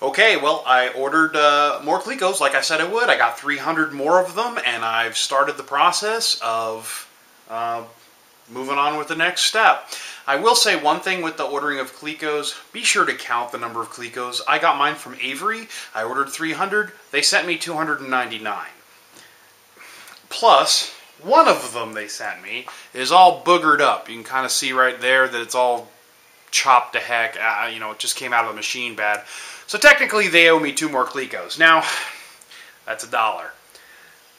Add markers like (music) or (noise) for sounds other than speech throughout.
Okay, well, I ordered uh, more Clecos like I said I would. I got 300 more of them, and I've started the process of uh, moving on with the next step. I will say one thing with the ordering of Clecos be sure to count the number of Clecos. I got mine from Avery. I ordered 300, they sent me 299. Plus, one of them they sent me is all boogered up. You can kind of see right there that it's all chopped to heck. Uh, you know, it just came out of the machine bad. So technically, they owe me two more Clecos. Now, that's a dollar.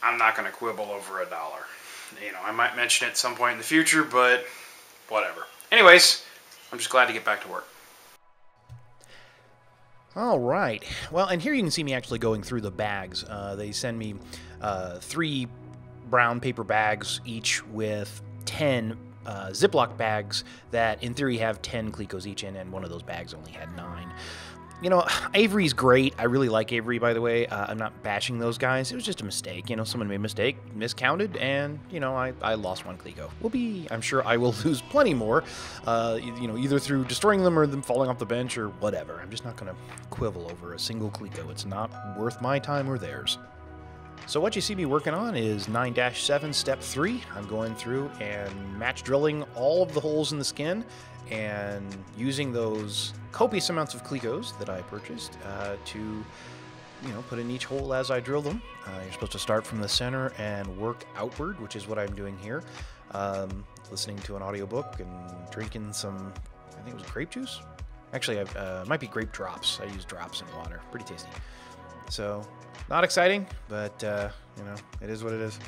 I'm not going to quibble over a dollar. You know, I might mention it at some point in the future, but whatever. Anyways, I'm just glad to get back to work. All right. Well, and here you can see me actually going through the bags. Uh, they send me uh, three brown paper bags, each with 10 uh, Ziploc bags that, in theory, have 10 Clecos each in, and one of those bags only had nine you know, (sighs) Avery's great. I really like Avery, by the way. Uh, I'm not bashing those guys. It was just a mistake. You know, someone made a mistake, miscounted, and, you know, I, I lost one Cleco. Will be, I'm sure I will (laughs) lose plenty more, uh, you know, either through destroying them or them falling off the bench or whatever. I'm just not going to quibble over a single Cleco. It's not worth my time or theirs. So what you see me working on is 9-7 step 3. I'm going through and match drilling all of the holes in the skin and using those copious amounts of Clecos that I purchased uh, to you know, put in each hole as I drill them. Uh, you're supposed to start from the center and work outward, which is what I'm doing here. Um, listening to an audiobook and drinking some, I think it was grape juice. Actually, it uh, might be grape drops. I use drops in water. Pretty tasty. So, not exciting, but, uh, you know, it is what it is.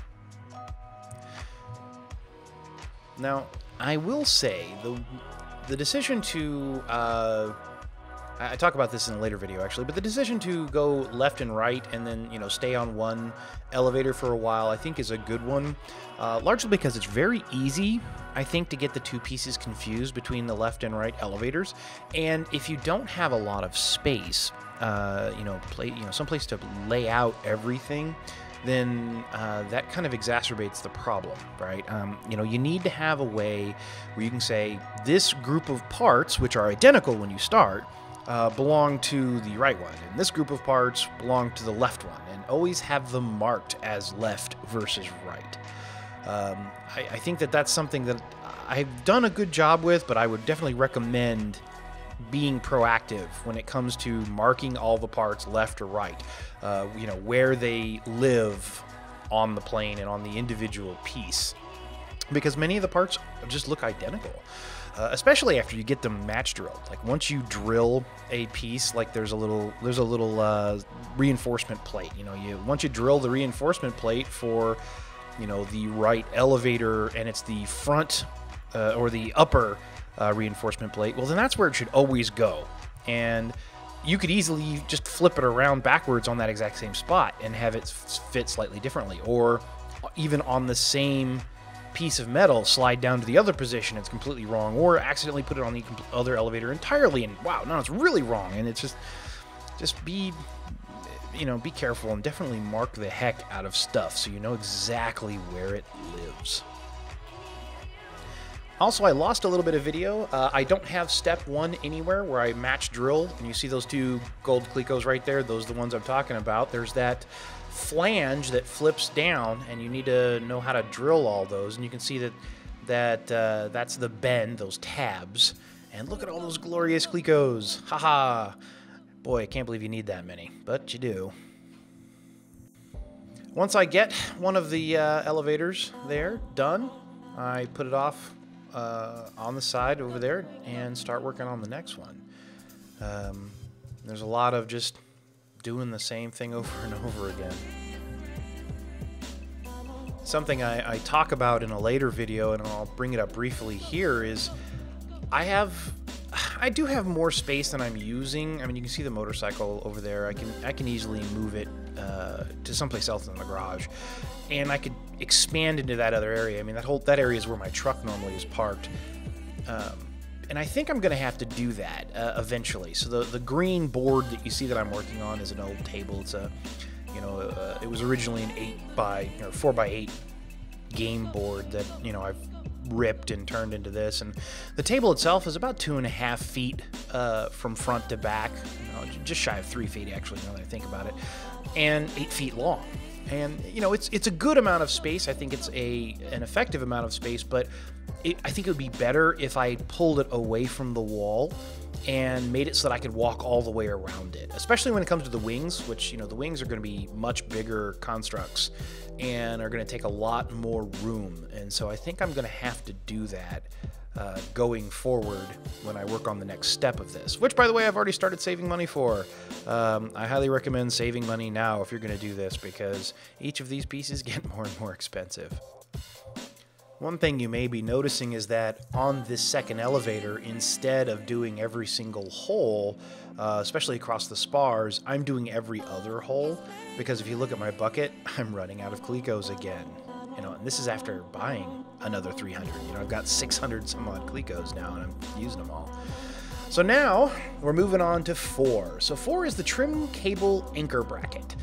Now, I will say, the the decision to uh, I talk about this in a later video actually, but the decision to go left and right and then you know stay on one elevator for a while I think is a good one, uh, largely because it's very easy I think to get the two pieces confused between the left and right elevators, and if you don't have a lot of space, uh, you know, play you know someplace to lay out everything then uh, that kind of exacerbates the problem, right? Um, you know, you need to have a way where you can say this group of parts, which are identical when you start, uh, belong to the right one, and this group of parts belong to the left one, and always have them marked as left versus right. Um, I, I think that that's something that I've done a good job with, but I would definitely recommend being proactive when it comes to marking all the parts left or right, uh, you know, where they live on the plane and on the individual piece. Because many of the parts just look identical. Uh, especially after you get them match drilled. Like once you drill a piece, like there's a little there's a little uh, reinforcement plate. You know, you once you drill the reinforcement plate for, you know, the right elevator and it's the front uh, or the upper uh, reinforcement plate, well, then that's where it should always go. And you could easily just flip it around backwards on that exact same spot and have it fit slightly differently. Or even on the same piece of metal, slide down to the other position, it's completely wrong. Or accidentally put it on the other elevator entirely, and wow, no, it's really wrong. And it's just, just be, you know, be careful and definitely mark the heck out of stuff so you know exactly where it lives. Also, I lost a little bit of video. Uh, I don't have step one anywhere where I match drill, and you see those two gold Clecos right there. Those are the ones I'm talking about. There's that flange that flips down, and you need to know how to drill all those. And you can see that that uh, that's the bend, those tabs. And look at all those glorious Clecos. Haha. Boy, I can't believe you need that many, but you do. Once I get one of the uh, elevators there done, I put it off uh, on the side over there and start working on the next one. Um, there's a lot of just doing the same thing (laughs) over and over again. Something I, I talk about in a later video, and I'll bring it up briefly here, is I have I do have more space than I'm using. I mean, you can see the motorcycle over there. I can I can easily move it uh, to someplace else in the garage, and I could expand into that other area. I mean, that whole that area is where my truck normally is parked. Um, and I think I'm going to have to do that uh, eventually. So the the green board that you see that I'm working on is an old table. It's a, you know, uh, it was originally an eight by or four by eight game board that you know I've ripped and turned into this. And the table itself is about two and a half feet uh, from front to back, you know, just shy of three feet actually. Now that I think about it, and eight feet long. And you know, it's it's a good amount of space. I think it's a an effective amount of space, but it, I think it would be better if I pulled it away from the wall and made it so that I could walk all the way around it. Especially when it comes to the wings, which you know the wings are going to be much bigger constructs and are going to take a lot more room. And so I think I'm going to have to do that uh, going forward when I work on the next step of this, which, by the way, I've already started saving money for. Um, I highly recommend saving money now if you're going to do this because each of these pieces (laughs) get more and more expensive. One thing you may be noticing is that on this second elevator, instead of doing every single hole, uh, especially across the spars, I'm doing every other hole because if you look at my bucket, (laughs) I'm running out of Clecos again. You know, and this is after buying another 300. You know, I've got 600 some odd Clecos now, and I'm using them all. So now we're moving on to four. So four is the trim cable anchor bracket,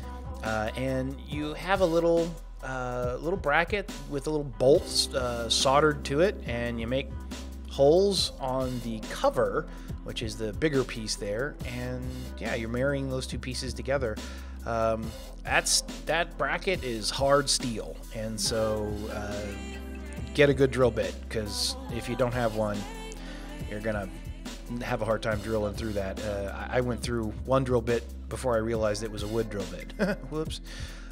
uh, and you have a little uh, little bracket with a little bolts uh, soldered to it, and you make holes on the cover, which is the bigger piece there, and yeah, you're marrying those two pieces together. Um, that's that bracket is hard steel, and so uh, get a good drill bit because if you don't have one, you're gonna have a hard time drilling through that. Uh, I went through one drill bit before I realized it was a wood drill bit. (laughs) Whoops.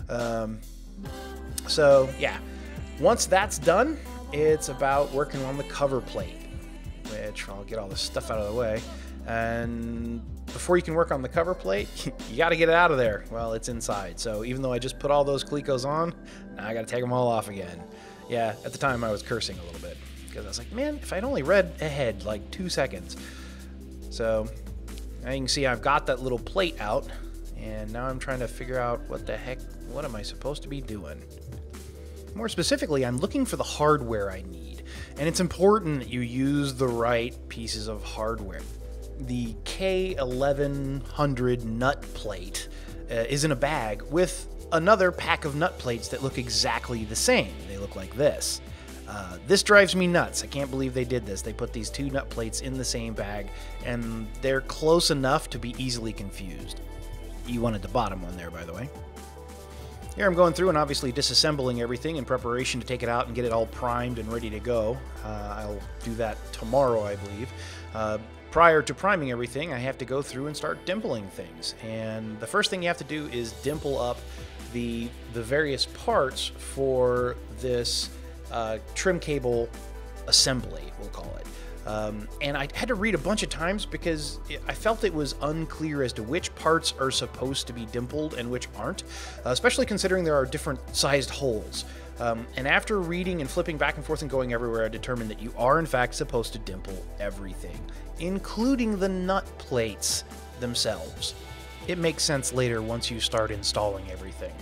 Um, so yeah, once that's done, it's about working on the cover plate, which I'll get all this stuff out of the way. And before you can work on the cover plate, you got to get it out of there. Well, it's inside. So even though I just put all those Clecos on, now I got to take them all off again. Yeah, at the time I was cursing a little bit because I was like, man, if I'd only read ahead like two seconds. So now you can see I've got that little plate out, and now I'm trying to figure out what the heck, what am I supposed to be doing? More specifically, I'm looking for the hardware I need, and it's important that you use the right pieces of hardware. The K1100 nut plate uh, is in a bag with another pack of nut plates that look exactly the same. They look like this. Uh, this drives me nuts. I can't believe they did this. They put these two nut plates in the same bag, and they're close enough to be easily confused. You wanted the bottom one there, by the way. Here I'm going through and obviously disassembling everything in preparation to take it out and get it all primed and ready to go. Uh, I'll do that tomorrow, I believe. Uh, prior to priming everything, I have to go through and start dimpling things. And the first thing you have to do is dimple up the, the various parts for this uh, trim cable assembly, we'll call it. Um, and I had to read a bunch of times because I felt it was unclear as to which parts are supposed to be dimpled and which aren't, uh, especially considering there are different sized holes. Um, and after reading and flipping back and forth and going everywhere, I determined that you are in fact supposed to dimple everything, including the nut plates themselves. It makes sense later once you start installing everything.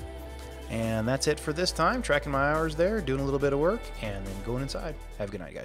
And that's it for this time. Tracking my hours there, doing a little bit of work, and then going inside. Have a good night, guys.